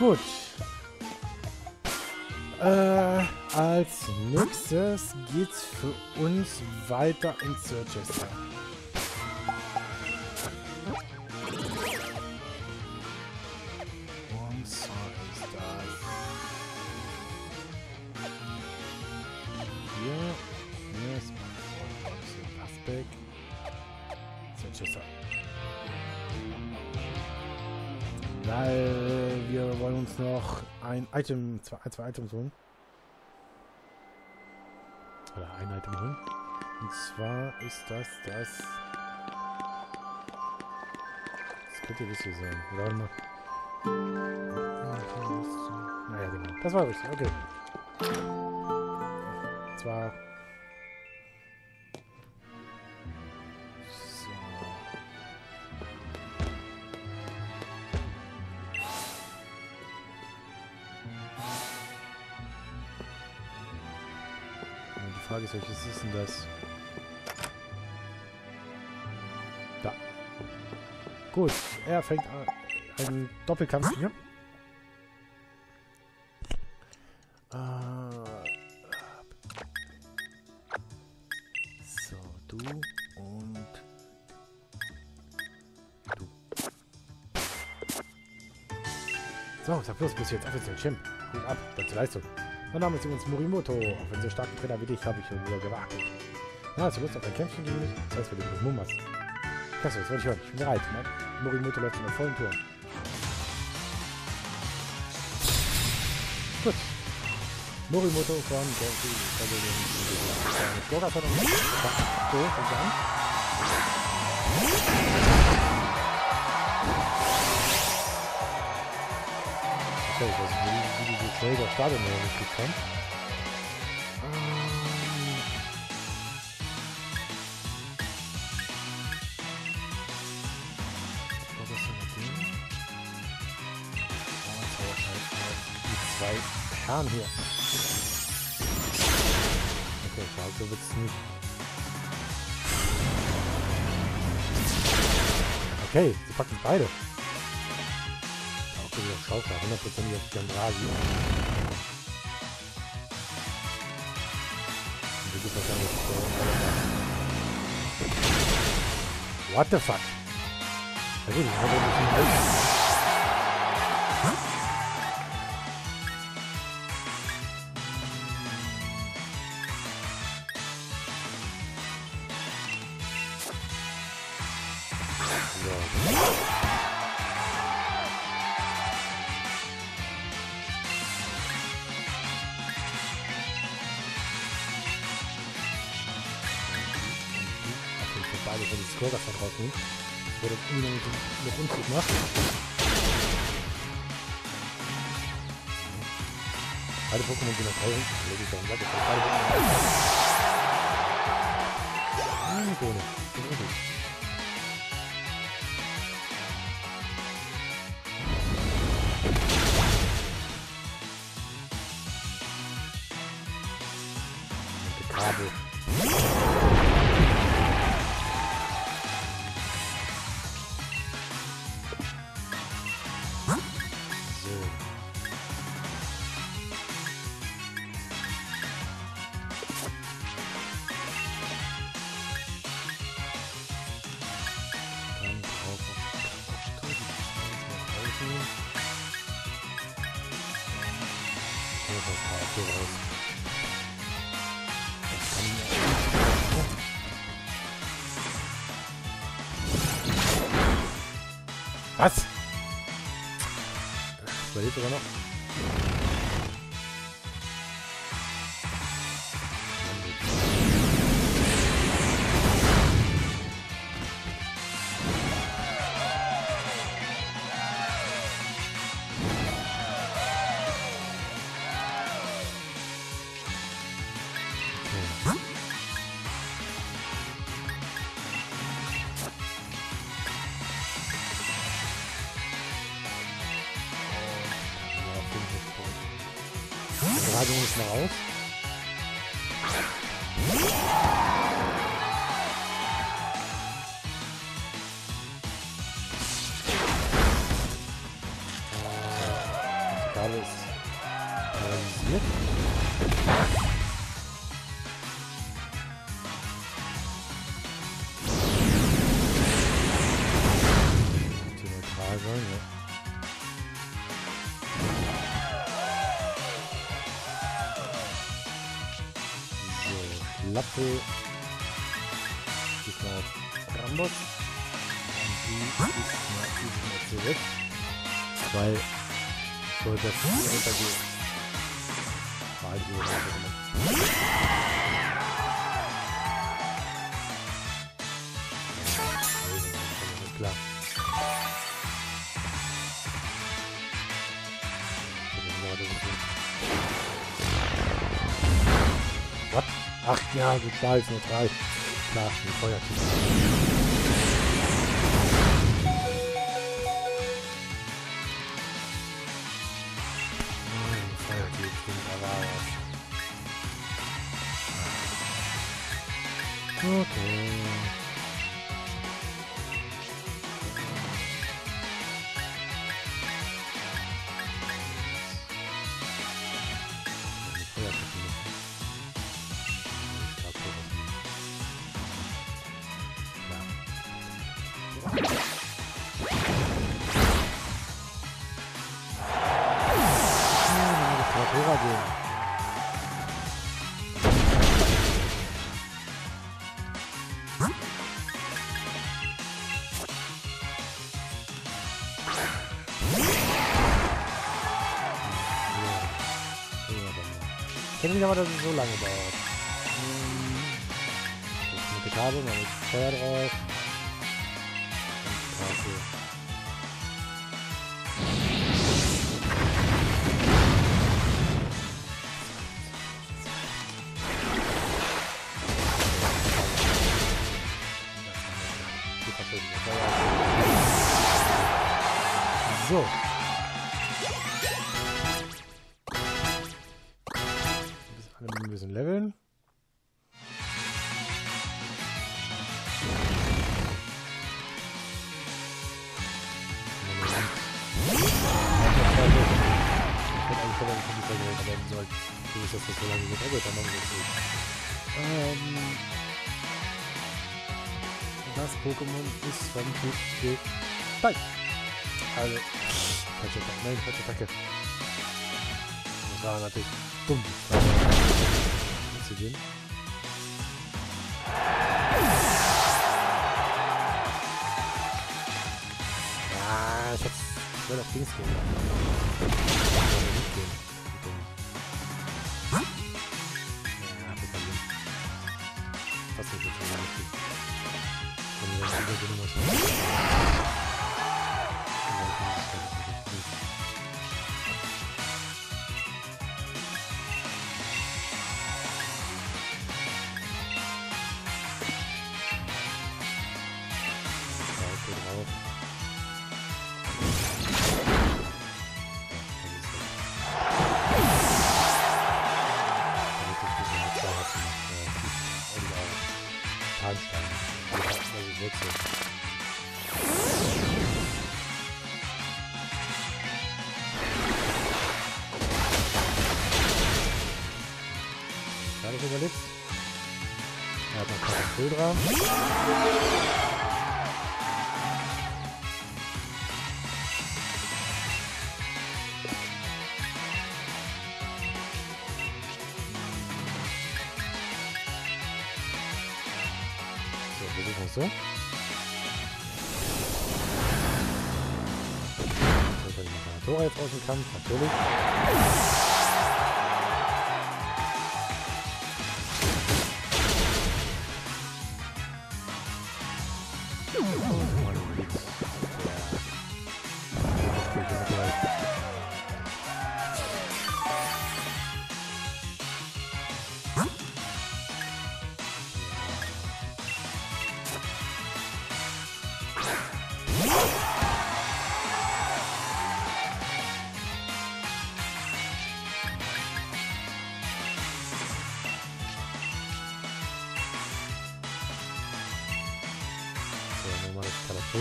Gut. Äh, als nächstes geht's für uns weiter in Searchester. Uns noch ein Item, zwei, zwei Items holen. Oder ein Item holen. Und zwar ist das das... Das könnte hier sein. Warte mal. Naja, genau. Das war richtig. Okay. Zwar... Ist, welches ist denn das? Da. Gut, er fängt an. Ein Doppelkampf hier. Äh, So, du und du. So, sag bloß, bist du jetzt offiziell Champ. Gut ab, dazu Leistung. Mein Name ist übrigens Morimoto. Auf einen so starken Trainer wie dich habe ich wieder gewartet. Na, hast du Lust auf ein Kämpfchen gegen mich? Das heißt, wir leben Mumas. Klasse, das wollte ich hören. Ich bin bereit. Ne? Morimoto läuft in der vollen Tour. Gut. Morimoto von Genki. Flora von uns. So, fängt an. Weiß nicht, wie, wie die so schnell das Stadion noch nicht gekommen. Was ist denn mit dem? Jetzt aber halt die zwei Herren hier. Okay, ich glaube, so wird es nicht. Okay, sie packen beide. Okay, der Schaufler, hundertprozentig auf Gandrasi. Und du bist wahrscheinlich so. What the fuck? Ja gut, ich habe ein bisschen Holz. So. Von den Scorer von rausnehmen. Das unbedingt noch Unzug machen. Beide Pokémon sind noch Augen. Lege ich sage, ich beide Pokémon. Hm, Bohne. Bin. Und Kabel. Was? Überlebt sogar noch. Ladung ist noch auf. Äh, das ist analysiert. Neutral sein, ja. Lappe. Diesmal Rambos. Und die ist mal, zurück. Weil so das hier Ach ja, total ist neutral. Klar, ein Feuertyp. Hm, Feuertyp, stimmt, da war was. Okay. Temperatura gehen. Ich hätte nicht aber, dass es so lange dauert. Hm. Das mit der Kabel, mal mit Feuer drauf. Und Straße. So. Bis das Pokémon ist vom Typ Stein. Also, falsche Attacke. Nein, falsche Attacke. Das war natürlich dumm, zu gehen. Ja, ich hätte ich wollte auf Dings gehen. Drauf. Tarnstein. Wechseln. Alles überlebt. Er hat noch Katapultra. So, so. Ich mit Tora jetzt aus dem Kampf, natürlich.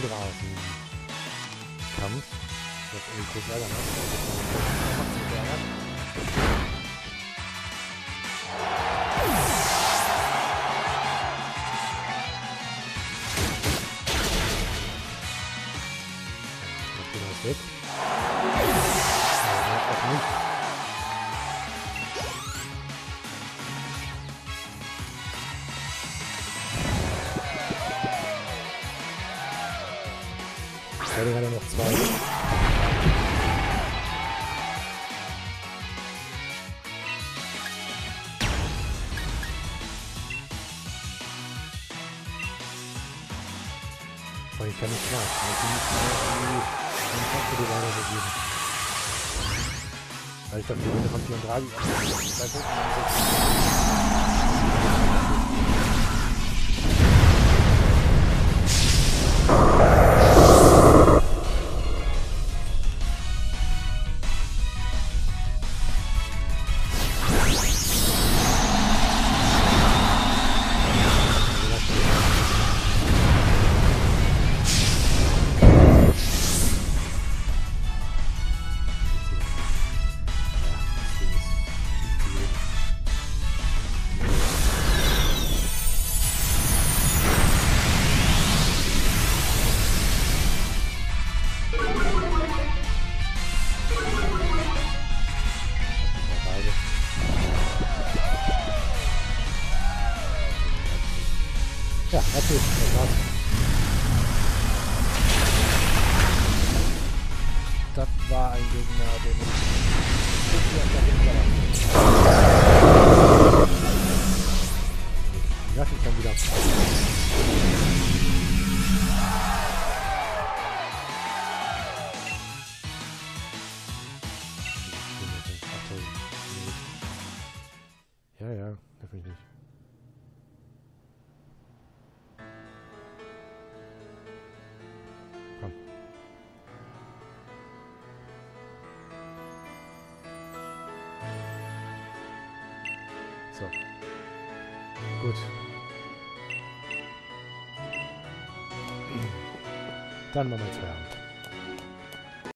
Raus. im Kampf. Das ne? Das macht Er zwei. Aber ich kann nicht klar. Ich nicht mehr die, Kampfmittel weitergegeben. Weil ich dachte, die Runde von 34 zwei Punkten ansetzen. Das war ein Gegner, den ich nicht dahinter Ja, ich kann wieder. Ja, ja, darf ich nicht. So. Gut. Dann machen wir Feierabend.